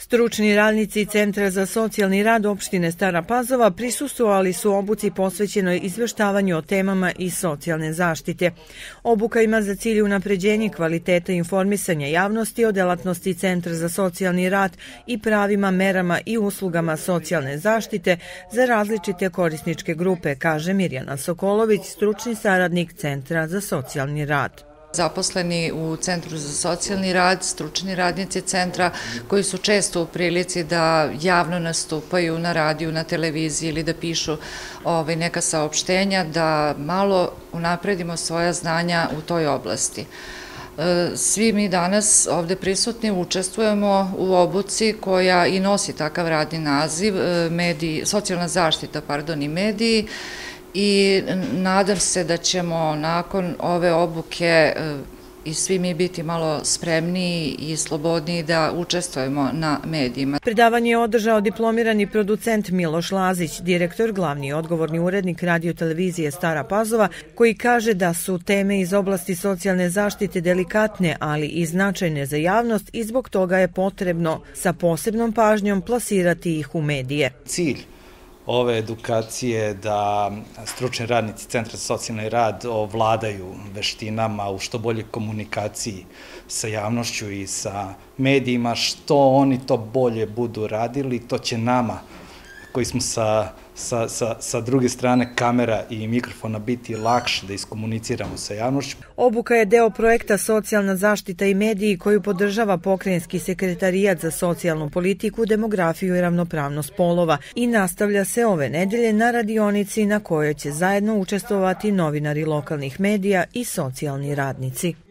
Stručni radnici Centra za socijalni rad opštine Stara Pazova prisustovali su obuci posvećenoj izveštavanju o temama i socijalne zaštite. Obuka ima za cilj unapređenje kvaliteta informisanja javnosti o delatnosti Centra za socijalni rad i pravima, merama i uslugama socijalne zaštite za različite korisničke grupe, kaže Mirjana Sokolović, stručni saradnik Centra za socijalni rad. Zaposleni u Centru za socijalni rad, stručni radnici centra koji su često u prilici da javno nastupaju na radiju, na televiziji ili da pišu ovaj, neka saopštenja, da malo unapredimo svoja znanja u toj oblasti. E, svi mi danas ovde prisutni učestvujemo u obuci koja i nosi takav radni naziv, e, mediji, socijalna zaštita pardon, i mediji, i nadam se da ćemo nakon ove obuke e, i svi mi biti malo spremniji i slobodniji da učestvujemo na medijima. Predavanje je održao diplomirani producent Miloš Lazić, direktor, glavni i odgovorni urednik radiotelevizije Stara Pazova, koji kaže da su teme iz oblasti socijalne zaštite delikatne, ali i značajne za javnost i zbog toga je potrebno sa posebnom pažnjom plasirati ih u medije. Cilj ove edukacije da stručni radnici Centra za socijalni rad ovladaju veštinama u što bolje komunikaciji sa javnošću i sa medijima, što oni to bolje budu radili, to će nama koji smo sa sa, sa, sa druge strane kamera i mikrofona biti lakše da iskomuniciramo sa javnošću. Obuka je deo projekta Socijalna zaštita i mediji koju podržava pokrenjski sekretarijat za socijalnu politiku, demografiju i ravnopravnost polova i nastavlja se ove nedelje na radionici na kojoj će zajedno učestvovati novinari lokalnih medija i socijalni radnici.